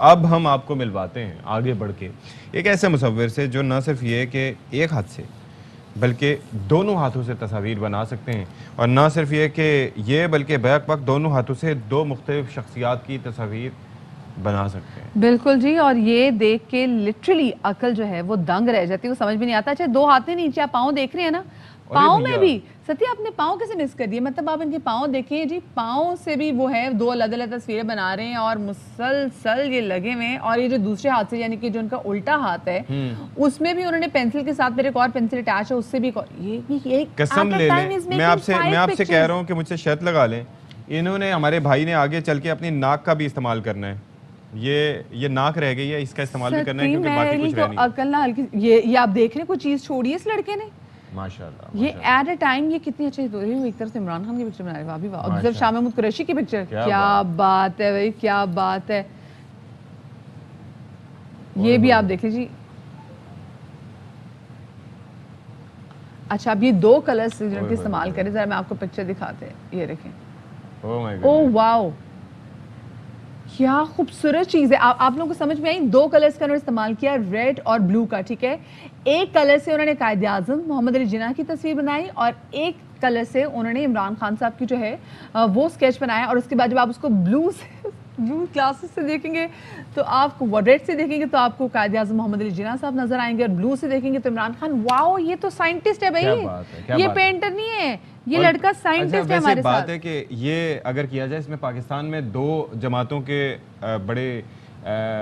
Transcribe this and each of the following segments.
अब हम आपको मिलवाते हैं आगे बढ़ के। एक ऐसे मुसविर से जो न सिर्फ़ ये कि एक हाथ से, बल्कि दोनों हाथों से तस्वीर बना सकते हैं। और ना सिर्फ़ ये कि ये, बल्कि बैक वक्त दोनों हाथों से दो मुख्तलिफ़ शख्सियात की तस्वीर बना सकते हैं। बिल्कुल जी और ये देख के लिटरली अकल जो है वो दंग रह जाती है वो समझ में नहीं आता। अच्छा दो हाथ नीचे आप पाँव देख रहे हैं ना? पाँव में भी। सत्य आपने पाँव कैसे मिस कर दिए? मतलब आप इनके पाँव देखें जी पाँव से भी वो है दो अलग अलग तस्वीरें बना रहे हैं और मुसलसल ये लगे हुए हैं। और ये जो दूसरे हाथ से यानी कि जो उनका उल्टा हाथ है हम्म। उसमें भी उन्होंने पेंसिल के साथ मेरे एक और पेंसिल अटैच है उससे भी ये ये- कसम ले लें। मैं आपसे मैं आपसे कह रहा हूँ कि मुझसे शर्त लगा लें। इन्होंने हमारे भाई ने आगे चल के अपनी नाक का भी इस्तेमाल करना है। ये ये नाक रह गई है इसका इस्तेमाल भी करना है क्योंकि बाकी कुछ तो नहीं। अकल ना हल्की ये ये आप देख रहे हैं कोई चीज़ छोड़ी है इस लड़के ने? माशाल्लाह ये एट अ टाइम ये कितनी अच्छी रही एक तरफ़ से इमरान खान की पिक्चर बना रहे वाह भी वाह और जब शाह महमूद कुरैशी की पिक्चर क्या क्या बात। है भाई क्या बात है। ये भी आप देख लीजिए। अच्छा अब ये दो कलर्स इस्तेमाल करें जरा मैं आपको पिक्चर दिखाते हैं। ये देखें। ओह माय ओ वाओ क्या खूबसूरत चीज़ है। आप, आप लोगों को समझ में आई? दो कलर्स का उन्होंने इस्तेमाल किया रेड और ब्लू का ठीक है? एक कलर से उन्होंने कायद आज़म मोहम्मद अली जिना की तस्वीर बनाई और एक कलर से उन्होंने इमरान खान साहब की जो है वो स्केच बनाया और उसके बाद जब आप उसको ब्लू से ब्लू क्लासेस से देखेंगे तो आपको रेड से देखेंगे तो आपको कायद आज़म मोहम्मद अली जिना साहब नज़र आएँगे और ब्लू से देखेंगे तो इमरान खान वाओ ये तो साइंटिस्ट है भाई। ये पेंटर नहीं है। ये लड़का अच्छा, है हमारे बात साथ। है कि ये अगर किया जाए इसमें पाकिस्तान में दो जमातों के बड़े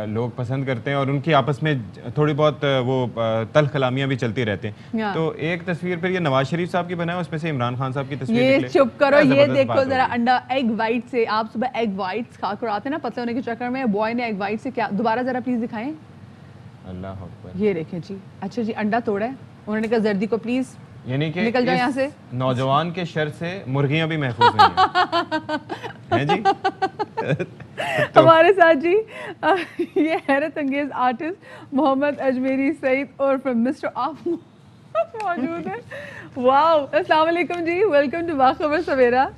लोग पसंद करते हैं और उनकी आपस में थोड़ी बहुत वो तल कलामियाँ भी चलती रहती हैं। तो एक तस्वीर फिर ये नवाज़ शरीफ साहब की बनाए उसमें से इमरान खान साहब की तस्वीर ये चुप करो ये देखो जरा अंडा एग वाइट से आप सुबह एग वाइट्स खा कर आते हैं ना पतले होने के चक्कर में बॉय ने एग वाइट से क्या दोबारा जरा प्लीज़ दिखाएँ। अल्लाह ये देखें जी अच्छा जी अंडा तोड़ा है। उन्होंने कहा जर्दी को प्लीज़ यानी कि निकल जाओ यहाँ से। नौजवान के शर से मुर्गियाँ भी महफूज नहीं हैं। हैं जी? हमारे साथ जी ये हैरत अंगेज आर्टिस्ट मोहम्मद अजमेरी सईद और फ्रॉम मिस्टर आप मौजूद है। वाओ अस्सलाम वालेकुम जी वेलकम टू बाखबर सवेरा।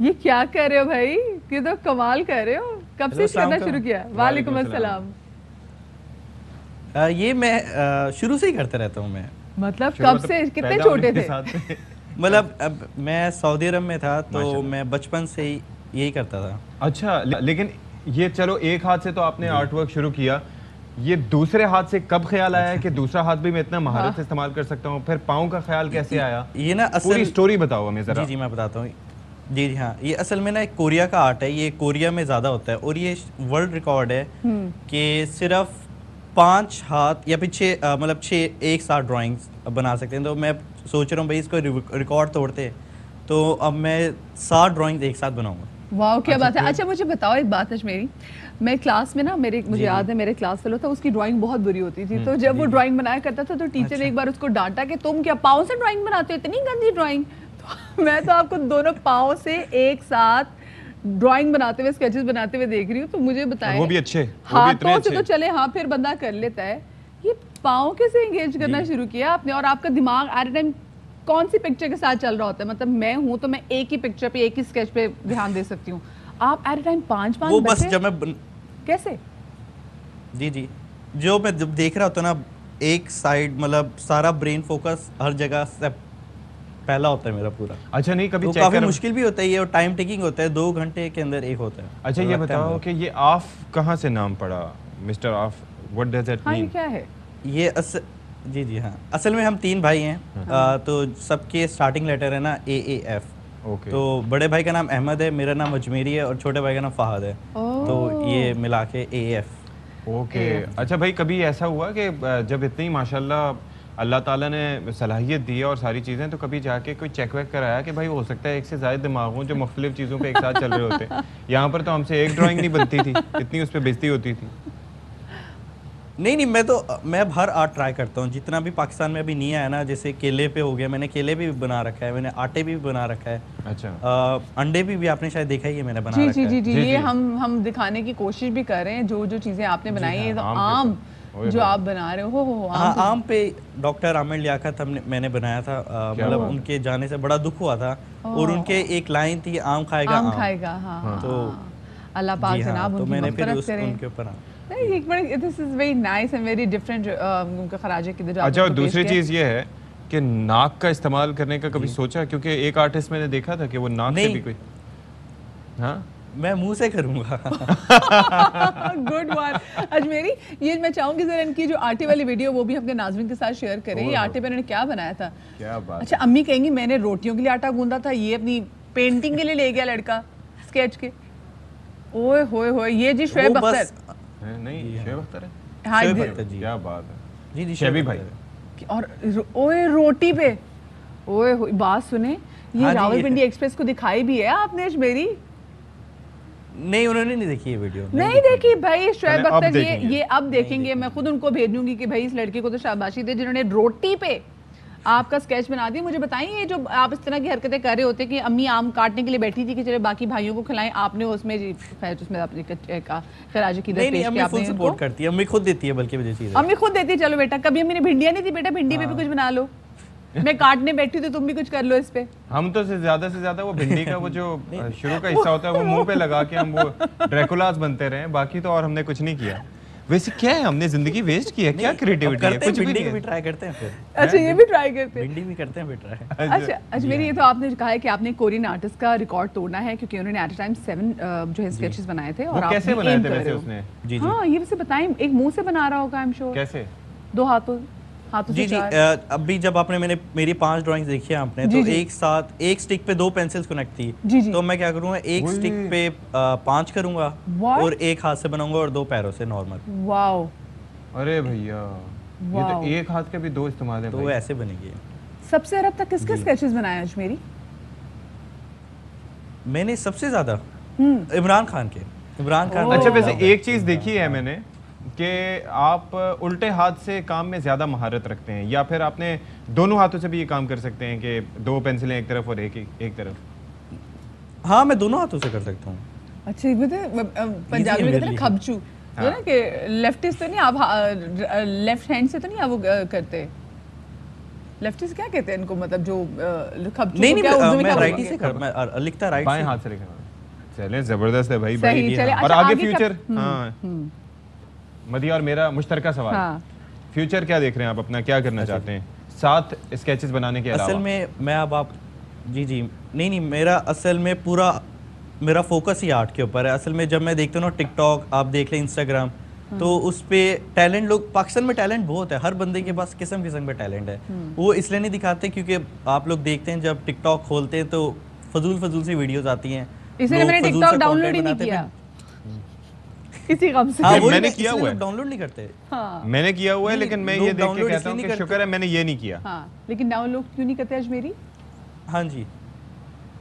ये क्या कर रहे हो भाई? ये तो कमाल कर रहे हो। कब से करना शुरू किया? वालेकुम। अस्सलाम। ये मैं शुरू से ही करता रहता हूँ मैं। मतलब कब तो से कितने छोटे थे? मतलब अब मैं सऊदी अरब में था तो मैं बचपन से ही यही करता था। अच्छा ले- लेकिन ये चलो एक हाथ से तो आपने आर्ट वर्क शुरू किया। ये दूसरे हाथ से कब ख्याल आया है कि दूसरा हाथ भी मैं इतना महारत से इस्तेमाल कर सकता हूँ? फिर पाँव का ख्याल कैसे आया? ये ना असल पूरी स्टोरी बताओ हमें जरा। जी जी मैं बताता हूँ। जी जी हाँ। ये असल में ना एक कोरिया का आर्ट है। ये कोरिया में ज़्यादा होता है और ये वर्ल्ड रिकॉर्ड है कि सिर्फ़ पाँच हाथ या फिर छः मतलब छः एक साथ ड्राइंग्स बना सकते हैं। तो मैं सोच रहा हूँ भाई इसको रिकॉर्ड तोड़ते हैं। तो अब मैं सात ड्राइंग्स एक साथ बनाऊँगा। वाह क्या अच्छा, बात है। अच्छा मुझे बताओ एक बात है मेरी। मैं क्लास में ना मेरे मुझे याद है मेरे क्लास फेलो था उसकी ड्राइंग बहुत बुरी होती थी। तो जब वो ड्राइंग बनाया करता था तो टीचर ने एक बार उसको डांटा कि तुम क्या पाँव से ड्राइंग बनाते हो? इतनी गंदी ड्राइंग तो मैं तो आपको दोनों पाँव से एक साथ ड्राइंग बनाते हुए स्केचेस बनाते हुए देख रही हूँ तो मुझे बताएँ। वो भी अच्छे हाथों से तो चले हाँ फिर बंदा कर लेता है। ये पाँव कैसे एंगेज करना शुरू किया आपने? और आपका दिमाग एट टाइम कौन सी पिक्चर के साथ चल रहा होता है? मतलब मैं हूँ तो मैं एक ही पिक्चर पे एक ही स्केच पे ध्यान दे सकती हूँ। आप एट टाइम पाँच पाँच वो बस जब मैं बन- कैसे? जी जी। जो मैं जब देख रहा होता ना एक साइड मतलब सारा ब्रेन फोकस हर जगह पहला होता है मेरा पूरा। अच्छा नहीं कभी तो काफ़ी कर मुश्किल भी होता है ये और टाइम टेकिंग होता है दो घंटे के अंदर एक होता है। अच्छा तो ये बताओ कि ये आफ कहाँ से नाम पड़ा mister of what does it हाँ मीन क्या है? ये अस जी जी हाँ। असल में हम तीन भाई हैं आ, तो सबके स्टार्टिंग लेटर है ना ए ए एफ़ ओके तो बड़े भाई का नाम अहमद है मेरा नाम अजमेरी है और छोटे भाई का नाम फहद है। oh. तो ये मिला के ए एफ़ ओके अच्छा भाई कभी ऐसा हुआ कि जब इतनी माशाल्लाह अल्लाह ताला ने सलाहियत दी है और सारी चीज़ें तो कभी जाके कोई चेक वेक कराया कि भाई हो सकता है एक से ज़्यादा दिमाग हो जो मुख्तलिफ़ चीज़ों पे एक साथ चल रहे होते हैं। यहाँ पर तो हमसे एक ड्राइंग नहीं बनती थी इतनी उस पर बेजती होती थी। नहीं नहीं मैं तो मैं अब हर आर्ट ट्राई करता हूँ जितना भी पाकिस्तान में अभी नहीं आया ना जैसे केले पे हो गया मैंने केले भी बना रखा है मैंने आटे भी बना रखा है। अच्छा। आ, अंडे भी, भी आपने शायद देखा ही है मैंने बना जी रखा जी है। जी जी जी, ये जी। हम हम दिखाने की कोशिश भी कर रहे हैं जो जो चीज़ें आपने बनाई हैं ये तो आम जो आप बना रहे हो हो हो हाँ आम पे डॉक्टर आमिर लियाकत हमने मैंने बनाया था मतलब उनके जाने से बड़ा दुख हुआ था और उनके एक लाइन थी आम खाएगा आम खाएगा हाँ तो हाँ। अल्लाह पाक हाँ, जनाब तो उनकी मैंने फिर मगफरत करें। उनके ऊपर हाँ। नहीं एक बड़े this is very nice and very different उनका खराजे आपने अच्छा और दूसरी चीज़ ये है कि नाक का इस्तेमाल करने का कभी सोचा? क्योंकि एक आर्टिस्ट मैंने देखा था कि वो नाक से नहीं। भी कोई हाँ? मैं मुँह से करूँगा। गुड वन अजमेरी ये मैं चाहूँगी जरा इनकी जो आटे वाली वीडियो वो भी अपने नाजरीन के साथ शेयर करें। ये आटे पे इन्होंने क्या बनाया था? क्या बात अच्छा अम्मी कहेंगी मैंने रोटियों के लिए आटा गूंदा था ये अपनी पेंटिंग के लिए ले गया लड़का स्केच के। ओए होए होए ये जी शुएब अख्तर। नहीं शेब अख्तर है? हाँ जी। क्या बात है। जी जी शेबी भाई। और ओए रोटी पे। ओए बात सुने ये हाँ रावलपिंडी एक्सप्रेस को दिखाई भी है आपने अजमेरी? नहीं उन्होंने नहीं देखी ये वीडियो नहीं नहीं देखी। भाई शुएब अख्तर ये ये अब देखेंगे मैं खुद उनको भेजूँगी कि भाई इस लड़के को तो शाबाशी दे जिन्होंने रोटी पे आपका स्केच बना दिया। मुझे बताइए ये जो आप इस तरह की हरकतें कर रहे होते कि अम्मी आम काटने के लिए बैठी थी कि चले बाकी भाइयों को खिलाएँ आपने उसमें जी खैर उसमें आपने का खराज की नहीं नहीं अम्मी फुल सपोर्ट करती है। अम्मी खुद देती है बल्कि मुझे चीज़ें अम्मी खुद देती है, चलो बेटा कभी अम्मी ने भिंडियाँ नहीं दी बेटा? भिंडी पे भी कुछ बना लो। मैं काटने बैठी थी तुम भी कुछ कर लो इस पे। हम तो से ज़्यादा से ज़्यादा वो भिंडी का वो जो शुरू का हिस्सा होता है वो मुँह पे लगा के हम वो ड्रैकुलास बनते रहे बाकी तो और हमने कुछ नहीं किया। वैसे क्या है हमने ज़िंदगी वेस्ट की है? क्या क्रिएटिविटी है? कुछ भी भिंडी भी ट्राई करते हैं फिर। अच्छा ये भी ट्राई करते हैं। भिंडी भी करते हैं फिर ट्राई अच्छा अजमेरी ये तो आपने कहा है कि आपने कोरियन आर्टिस्ट का रिकॉर्ड तोड़ना है क्योंकि उन्होंने एट अ टाइम सेवन जो है स्केचेस बनाए थे और आप कैसे बनाए थे वैसे उसने? जी जी। हाँ ये वैसे बताएँ एक मुँह से बना रहा होगा आई एम श्योर कैसे? दो हाथों हाथों जी जी अभी जब आपने मैंने मेरी पाँच ड्राइंग्स देखी है आपने जी, तो जी। एक साथ एक स्टिक पे दो पेंसिल्स कनेक्ट थी। जी, जी। तो मैं क्या करूँगा एक स्टिक पे पाँच करूँगा What? और एक हाथ से बनाऊँगा और दो पैरों से नॉर्मल वाओ अरे भैया ये तो एक हाथ के भी दो इस्तेमाल है तो वो ऐसे बनेगी। सबसे अरब तक किसके स्केचेस बनाए अजमेरी? मैंने सबसे ज़्यादा हम्म। इमरान खान के। इमरान खान अच्छा वैसे एक चीज़ देखी है मैंने कि आप उल्टे हाथ से काम में ज़्यादा महारत रखते हैं या फिर आपने दोनों हाथों से भी ये काम कर सकते हैं कि दो पेंसिलें एक तरफ़ और एक एक तरफ़? हाँ मैं दोनों हाथों से कर सकता हूँ। अच्छा ये पंजाबी में कहते हैं खबचू जो ना कि लेफ्टिस्ट तो नहीं आप लेफ़्ट हैंड से तो नहीं आप वो करते? लेफ्टिस्ट क्या कहते हैं इनको मतलब जो खबचू नहीं नहीं मैं, मैं राइट से कर मैं लिखता राइट बाएँ हाथ से लिखना चले ज़बरदस्त है भाई भाई और अच्छा, आगे फ्यूचर हम्म, हाँ। मदिया और मेरा मुश्तरका सवाल। हाँ। फ्यूचर क्या देख रहे हैं आप अपना? क्या करना चाहते हैं? सात स्केचेस बनाने के असल में मैं अब आप जी जी। नहीं नहीं मेरा असल में पूरा मेरा फोकस ही आर्ट के ऊपर है। असल में जब मैं देखता हूँ ना टिकटॉक आप देख लें इंस्टाग्राम तो उस पे टैलेंट लोग पाकिस्तान में टैलेंट बहुत है। हर बंदे के पास किस्म किस्म का टैलेंट है। वो इसलिए नहीं दिखाते क्योंकि आप लोग देखते हैं जब टिकटॉक खोलते हैं तो फजूल फजूल सी वीडियोस आती हैं। इसलिए मैंने टिकटॉक डाउनलोड ही नहीं किया। हैं। इसी गम से। हाँ मैंने किया हुआ है। डाउनलोड नहीं करते। हाँ। मैंने किया हुआ है लेकिन मैं ये देख के कहता हूँ हूँ कि शुक्र है मैंने ये नहीं किया। हाँ लेकिन डाउनलोड क्यों नहीं करते अजमेरी? हाँ जी।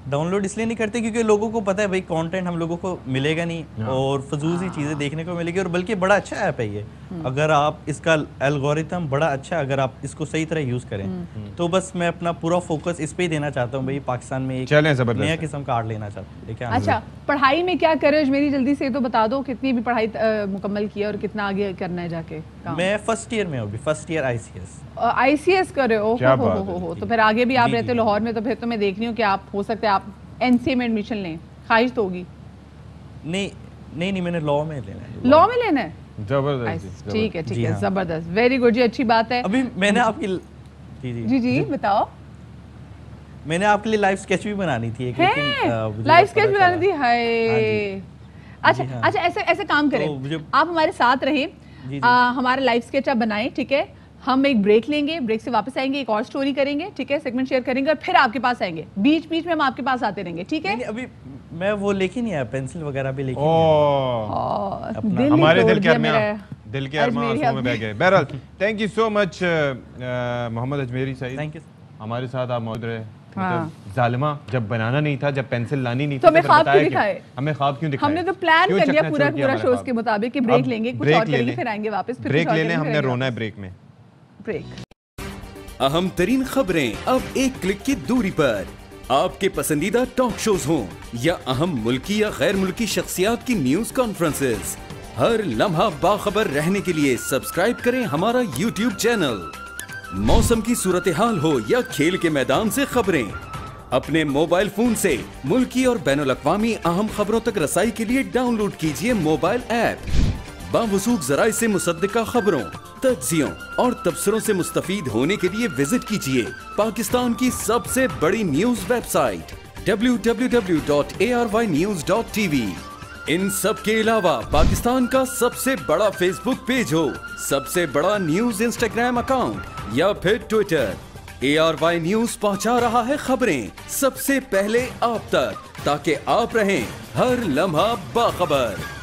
डाउनलोड इसलिए नहीं करते क्योंकि लोगों को पता है भाई कंटेंट हम लोगों को मिलेगा नहीं हाँ। और फजूल सी चीज़ें देखने को मिलेगी और बल्कि बड़ा अच्छा ऐप है ये। अगर आप इसका एल्गोरिथम बड़ा अच्छा अगर आप इसको सही तरह यूज़ करें हम्म। तो बस मैं अपना पूरा फोकस इस पे ही देना चाहता हूँ भाई पाकिस्तान में एक नया किस्म का आर्ट लेना चाहता हूँ अच्छा पढ़ाई में क्या करे? मेरी जल्दी से तो बता दो कितनी भी पढ़ाई मुकम्मल की है और कितना आगे करना है जाके मैं फ़र्स्ट ईयर में हूँ अभी first year I C S ICS करे? हो हो हो है। हो। हो तो फिर आगे भी आप रहते हो लाहौर में तो फिर तो मैं देख रही हूँ कि आप हो सकता है आप एनसीए में एडमिशन लें। ख्वाहिश तो होगी। नहीं नहीं नहीं मैंने लॉ में लेना है। लॉ में लेना है? ज़बरदस्त ठीक है ठीक है हाँ। ज़बरदस्त। वेरी गुड जी अच्छी बात है। अभी मैंने आपकी जी जी। जी जी बताओ। मैंने आपके लिए लाइव स्केच भी बनानी थी एक, लेकिन, है? मुझे लाइव स्केच बनानी थी? हाँ हाय अच्छा हाँ। अच्छा ऐसे ऐसे काम करें। तो आप हमारे साथ रहें। जी, जी। हमारा लाइव स्केच आप बनाएँ ठीक है? हम एक ब्रेक लेंगे ब्रेक से वापस आएँगे एक और स्टोरी करेंगे ठीक है? सेगमेंट शेयर करेंगे और फिर आपके पास आएँगे। बीच बीच में हम आपके पास आते रहेंगे ठीक है? अभी मैं वो लेके नहीं आया पेंसिल वगैरह भी लेके नहीं हमारे दिल के दिया अरमान दिल के अरमान आंसुओं में बह गए। बहरहाल thank you so much Mohammad Ajmeri Saeed thank you हमारे साथ आप मौजूद रहे। हाँ। मतलब जालिमा जब बनाना नहीं था जब पेंसिल लानी नहीं तो थी हमें फिर ख्वाब बताया क्यों? दिखाए? हमें ख्वाब क्यों दिखाए? हमने तो प्लान कर लिया पूरा पूरा शोज़ के मुताबिक कि ब्रेक लेंगे कुछ और ले करेंगे लें। फिर आएँगे वापस फिर ब्रेक कुछ और ले लें हमने रोना है ब्रेक में। ब्रेक अहम तरीन खबरें अब एक क्लिक की दूरी पर। आपके पसंदीदा टॉक शोज़ हों या अहम मुल्की या गैर मुल्की शख्सियात की न्यूज़ कॉन्फ्रेंसेस हर लम्हा बाखबर रहने के लिए सब्सक्राइब करें हमारा यूट्यूब चैनल मौसम की सूरत हाल हो या खेल के मैदान से खबरें, अपने मोबाइल फ़ोन से मुल्की और बैन अवी अहम खबरों तक रसाई के लिए डाउनलोड कीजिए मोबाइल ऐप बावसूख जराए से मुसद्दिका खबरों तजियों और तबसरों से मुस्तफीद होने के लिए विज़िट कीजिए पाकिस्तान की सबसे बड़ी न्यूज़ वेबसाइट, www.arYnews.tv इन सब के अलावा पाकिस्तान का सबसे बड़ा फेसबुक पेज हो, सबसे बड़ा न्यूज़ इंस्टाग्राम अकाउंट या फिर Twitter A R Y news पहुँचा रहा है खबरें सबसे पहले आप तक, ताकि आप रहें हर लम्हा बाखबर।